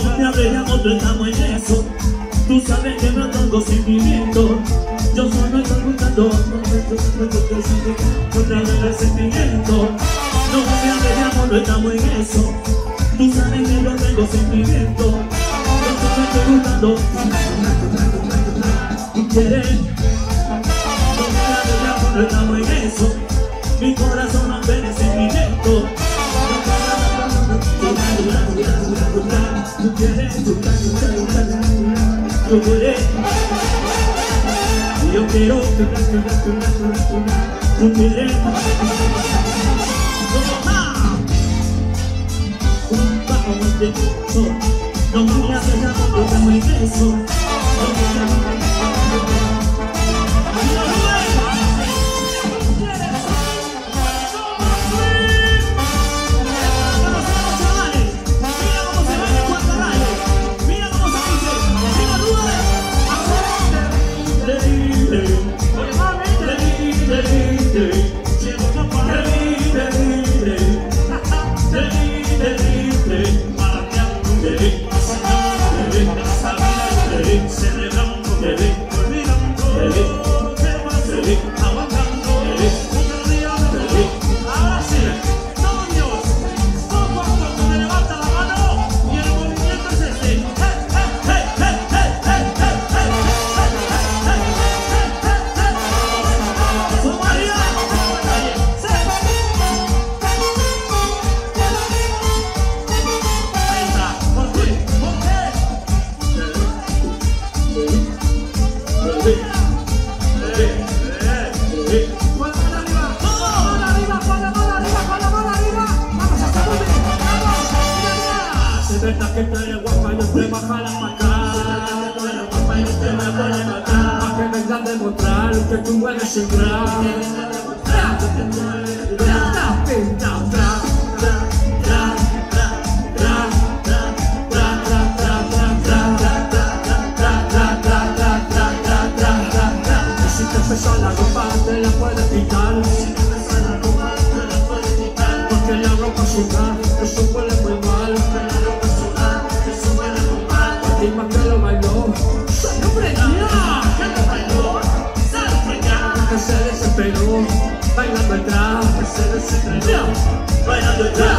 nosotros estamos en eso. Tú sabes que no tengo sentimiento. Yo solo estoy buscando Otra vez el sentimiento. No me amor, no estamos en eso. Tú sabes que no tengo sentimiento. Yo solo estoy buscando ¿Quieres? Quieres, yo quiero, tú quieres, un bajo de no me haces amor, yo beso, que tú eres guapa, yo te eres. Pa' que vengas a demostrar que tú puedes entrar. Si te pesa la ropa, te la puedes quitar. Si te pesa la ropa, te la puedes quitar. Porque la ropa suda, eso huele muy mal. Right on the ground.